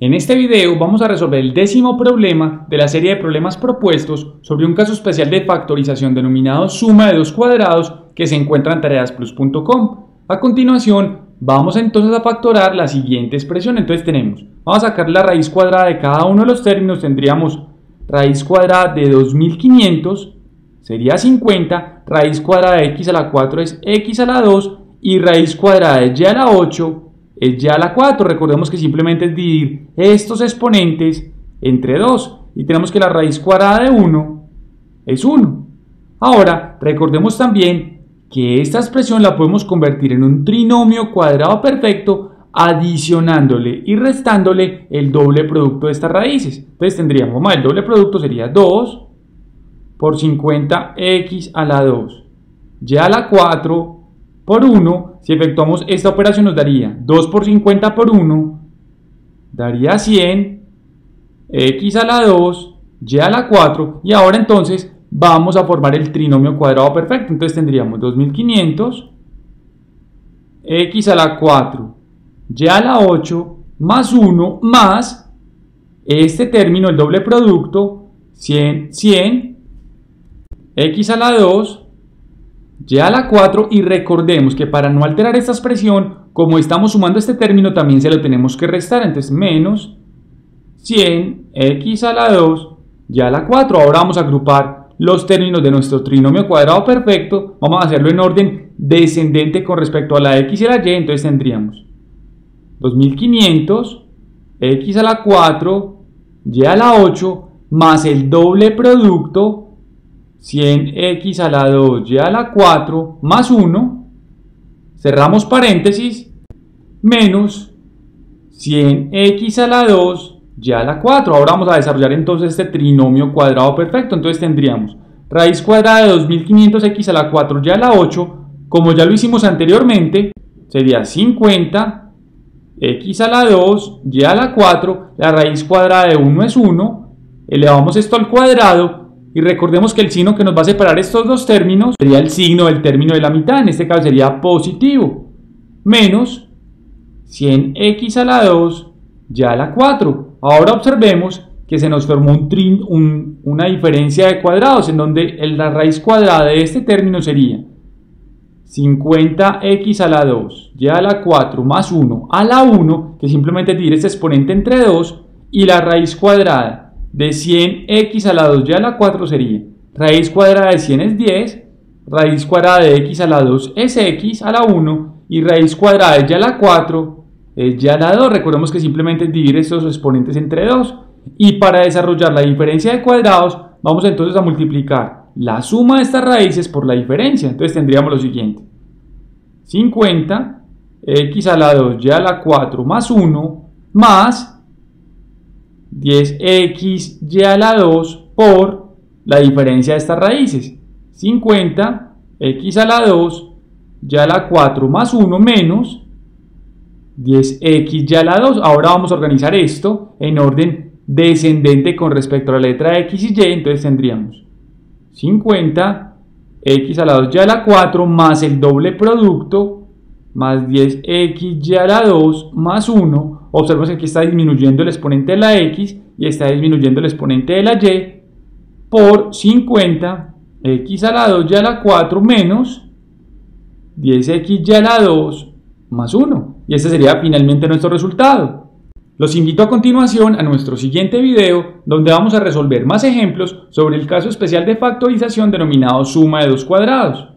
En este video vamos a resolver el décimo problema de la serie de problemas propuestos sobre un caso especial de factorización denominado suma de dos cuadrados que se encuentra en tareasplus.com. A continuación vamos entonces a factorar la siguiente expresión. Entonces tenemos, vamos a sacar la raíz cuadrada de cada uno de los términos, tendríamos raíz cuadrada de 2500 sería 50, raíz cuadrada de x a la 4 es x a la 2 y raíz cuadrada de y a la 8 es ya la 4. Recordemos que simplemente es dividir estos exponentes entre 2 y tenemos que la raíz cuadrada de 1 es 1. Ahora, recordemos también que esta expresión la podemos convertir en un trinomio cuadrado perfecto adicionándole y restándole el doble producto de estas raíces. Entonces tendríamos, más el doble producto sería 2 por 50x a la 2, y a la 4 por 1 si efectuamos esta operación nos daría 2 por 50 por 1, daría 100, x a la 2, y a la 4, y ahora entonces vamos a formar el trinomio cuadrado perfecto. Entonces tendríamos 2500, x a la 4, y a la 8, más 1, más este término, el doble producto, 100, 100, x a la 2, y a la 4 y recordemos que para no alterar esta expresión, como estamos sumando este término, también se lo tenemos que restar. Entonces, menos 100x a la 2 y a la 4. Ahora vamos a agrupar los términos de nuestro trinomio cuadrado perfecto. Vamos a hacerlo en orden descendente con respecto a la x y a la y. Entonces tendríamos 2500 x a la 4 y a la 8 más el doble producto 100x a la 2 y a la 4 más 1, cerramos paréntesis, menos 100x a la 2 y a la 4. Ahora vamos a desarrollar entonces este trinomio cuadrado perfecto. Entonces tendríamos raíz cuadrada de 2500x a la 4 y a la 8, como ya lo hicimos anteriormente, sería 50 x a la 2 y a la 4, la raíz cuadrada de 1 es 1, elevamos esto al cuadrado y recordemos que el signo que nos va a separar estos dos términos sería el signo del término de la mitad, en este caso sería positivo, menos 100x a la 2 ya a la 4. Ahora observemos que se nos formó un una diferencia de cuadrados, en donde la raíz cuadrada de este término sería 50x a la 2 ya a la 4 más 1 a la 1, que simplemente dividir este exponente entre 2, y la raíz cuadrada de 100x a la 2 y a la 4 sería raíz cuadrada de 100 es 10, raíz cuadrada de x a la 2 es x a la 1 y raíz cuadrada de y a la 4 es y a la 2. Recordemos que simplemente es dividir estos exponentes entre 2. Y para desarrollar la diferencia de cuadrados, vamos entonces a multiplicar la suma de estas raíces por la diferencia. Entonces tendríamos lo siguiente. 50 x a la 2 y a la 4 más 1 más 10x y a la 2 por la diferencia de estas raíces. 50 x a la 2 y a la 4 más 1 menos 10x y a la 2. Ahora vamos a organizar esto en orden descendente con respecto a la letra x y y. Entonces tendríamos 50 x a la 2 y a la 4 más el doble producto más 10x y a la 2 más 1 observemos que aquí está disminuyendo el exponente de la x y está disminuyendo el exponente de la y por 50 x a la 2 y a la 4 menos 10x y a la 2 más 1. Y este sería finalmente nuestro resultado. Los invito a continuación a nuestro siguiente video donde vamos a resolver más ejemplos sobre el caso especial de factorización denominado suma de dos cuadrados.